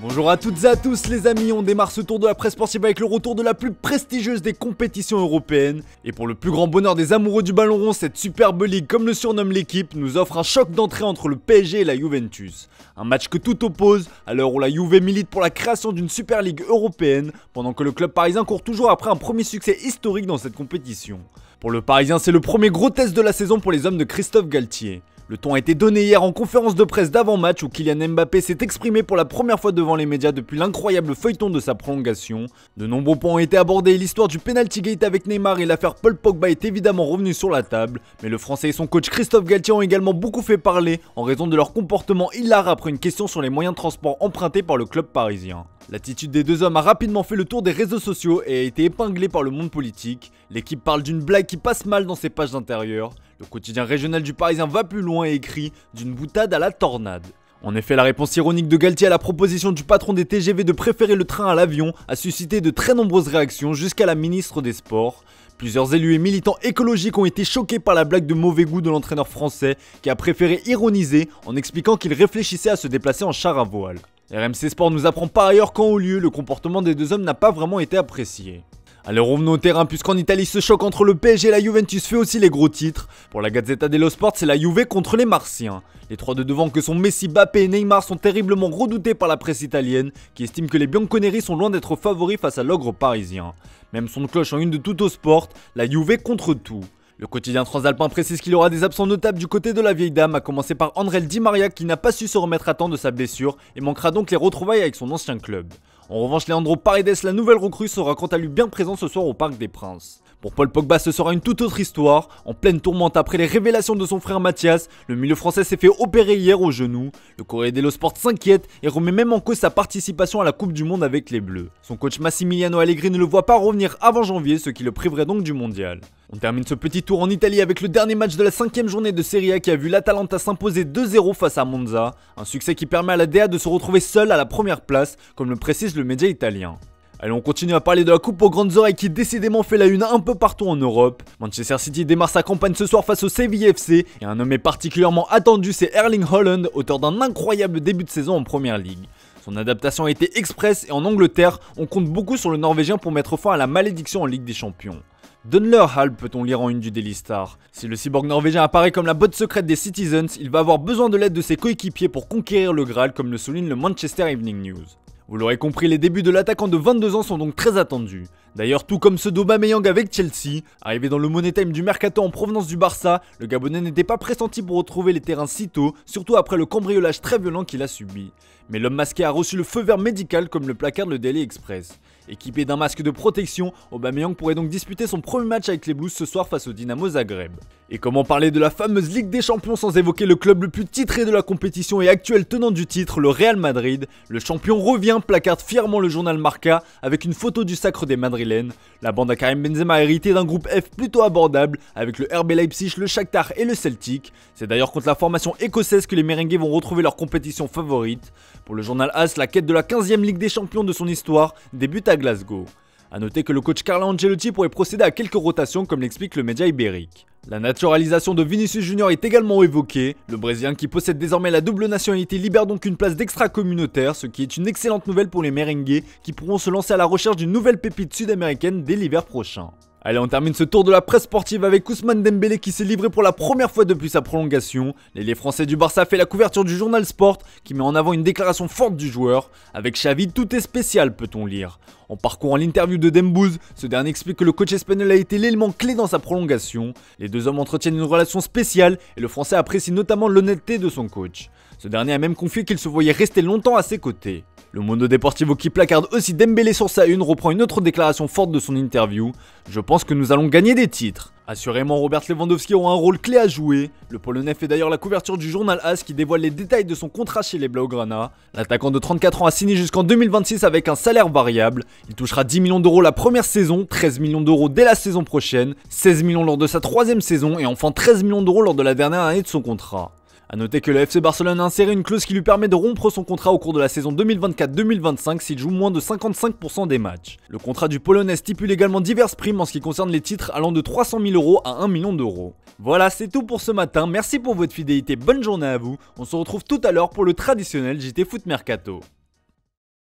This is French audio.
Bonjour à toutes et à tous les amis, on démarre ce tour de la presse sportive avec le retour de la plus prestigieuse des compétitions européennes. Et pour le plus grand bonheur des amoureux du ballon rond, cette superbe ligue, comme le surnomme l'équipe, nous offre un choc d'entrée entre le PSG et la Juventus. Un match que tout oppose, à l'heure où la Juve milite pour la création d'une super ligue européenne, pendant que le club parisien court toujours après un premier succès historique dans cette compétition. Pour le parisien, c'est le premier gros test de la saison pour les hommes de Christophe Galtier. Le ton a été donné hier en conférence de presse d'avant-match où Kylian Mbappé s'est exprimé pour la première fois devant les médias depuis l'incroyable feuilleton de sa prolongation. De nombreux points ont été abordés l'histoire du penalty gate avec Neymar et l'affaire Paul Pogba est évidemment revenue sur la table. Mais le français et son coach Christophe Galtier ont également beaucoup fait parler en raison de leur comportement hilar après une question sur les moyens de transport empruntés par le club parisien. L'attitude des deux hommes a rapidement fait le tour des réseaux sociaux et a été épinglée par le monde politique. L'équipe parle d'une blague qui passe mal dans ses pages d'intérieur. Le quotidien régional du Parisien va plus loin et écrit d'une boutade à la tornade. En effet, la réponse ironique de Galtier à la proposition du patron des TGV de préférer le train à l'avion a suscité de très nombreuses réactions jusqu'à la ministre des Sports. Plusieurs élus et militants écologiques ont été choqués par la blague de mauvais goût de l'entraîneur français qui a préféré ironiser en expliquant qu'il réfléchissait à se déplacer en char à voile. RMC Sport nous apprend par ailleurs qu'en haut lieu, le comportement des deux hommes n'a pas vraiment été apprécié. Allez, revenons au terrain, puisqu'en Italie, ce choc entre le PSG et la Juventus fait aussi les gros titres. Pour la Gazzetta dello Sport, c'est la Juve contre les Martiens. Les trois de devant que sont Messi, Bappé et Neymar sont terriblement redoutés par la presse italienne, qui estime que les Bianconeri sont loin d'être favoris face à l'ogre parisien. Même son cloche en une de tout au sport, la Juve contre tout. Le quotidien transalpin précise qu'il aura des absents notables du côté de la vieille dame, à commencer par André Di Maria qui n'a pas su se remettre à temps de sa blessure et manquera donc les retrouvailles avec son ancien club. En revanche, Leandro Paredes, la nouvelle recrue, sera quant à lui bien présent ce soir au Parc des Princes. Pour Paul Pogba, ce sera une toute autre histoire. En pleine tourmente après les révélations de son frère Mathias, le milieu français s'est fait opérer hier au genou. Le Corée dello Sport s'inquiète et remet même en cause sa participation à la Coupe du Monde avec les Bleus. Son coach Massimiliano Allegri ne le voit pas revenir avant janvier, ce qui le priverait donc du mondial. On termine ce petit tour en Italie avec le dernier match de la cinquième journée de Serie A qui a vu l'Atalanta s'imposer 2-0 face à Monza, un succès qui permet à la DA de se retrouver seule à la première place, comme le précise le média italien. Allez, on continue à parler de la coupe aux grandes oreilles qui décidément fait la une un peu partout en Europe. Manchester City démarre sa campagne ce soir face au Sevilla FC et un nommé particulièrement attendu c'est Erling Holland, auteur d'un incroyable début de saison en première ligue. Son adaptation a été express et en Angleterre, on compte beaucoup sur le Norvégien pour mettre fin à la malédiction en Ligue des Champions. Donne-leur Hal, peut-on lire en une du Daily Star. Si le cyborg norvégien apparaît comme la botte secrète des Citizens, il va avoir besoin de l'aide de ses coéquipiers pour conquérir le Graal, comme le souligne le Manchester Evening News. Vous l'aurez compris, les débuts de l'attaquant de 22 ans sont donc très attendus. D'ailleurs, tout comme ceux d'Aubameyang avec Chelsea, arrivé dans le Money Time du mercato en provenance du Barça, le Gabonais n'était pas pressenti pour retrouver les terrains si tôt, surtout après le cambriolage très violent qu'il a subi. Mais l'homme masqué a reçu le feu vert médical comme le placard de le Daily Express. Équipé d'un masque de protection, Aubameyang pourrait donc disputer son premier match avec les Blues ce soir face au Dynamo Zagreb. Et comment parler de la fameuse Ligue des Champions sans évoquer le club le plus titré de la compétition et actuel tenant du titre, le Real Madrid Le champion revient, placarde fièrement le journal Marca avec une photo du sacre des Madrilènes. La bande à Karim Benzema a hérité d'un groupe F plutôt abordable avec le RB Leipzig, le Shakhtar et le Celtic. C'est d'ailleurs contre la formation écossaise que les merengues vont retrouver leur compétition favorite. Pour le journal AS, la quête de la 15e Ligue des Champions de son histoire débute à Glasgow. A noter que le coach Carlo Ancelotti pourrait procéder à quelques rotations comme l'explique le média ibérique. La naturalisation de Vinicius Junior est également évoquée. Le Brésilien qui possède désormais la double nationalité libère donc une place d'extra-communautaire, ce qui est une excellente nouvelle pour les merengues qui pourront se lancer à la recherche d'une nouvelle pépite sud-américaine dès l'hiver prochain. Allez, on termine ce tour de la presse sportive avec Ousmane Dembélé qui s'est livré pour la première fois depuis sa prolongation. L'ailier français du Barça fait la couverture du journal Sport qui met en avant une déclaration forte du joueur. Avec Xavi, tout est spécial, peut-on lire. En parcourant l'interview de Dembouz, ce dernier explique que le coach espagnol a été l'élément clé dans sa prolongation. Les deux hommes entretiennent une relation spéciale et le français apprécie notamment l'honnêteté de son coach. Ce dernier a même confié qu'il se voyait rester longtemps à ses côtés. Le Mondo Deportivo qui placarde aussi Dembélé sur sa une reprend une autre déclaration forte de son interview. Je pense que nous allons gagner des titres. Assurément, Robert Lewandowski aura un rôle clé à jouer. Le Polonais fait d'ailleurs la couverture du journal AS qui dévoile les détails de son contrat chez les Blaugrana. L'attaquant de 34 ans a signé jusqu'en 2026 avec un salaire variable. Il touchera 10 millions d'euros la première saison, 13 millions d'euros dès la saison prochaine, 16 millions lors de sa troisième saison et enfin 13 millions d'euros lors de la dernière année de son contrat. A noter que le FC Barcelone a inséré une clause qui lui permet de rompre son contrat au cours de la saison 2024-2025 s'il joue moins de 55% des matchs. Le contrat du Polonais stipule également diverses primes en ce qui concerne les titres allant de 300 000 euros à 1 million d'euros. Voilà, c'est tout pour ce matin. Merci pour votre fidélité. Bonne journée à vous. On se retrouve tout à l'heure pour le traditionnel JT Foot Mercato.